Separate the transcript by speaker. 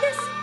Speaker 1: this?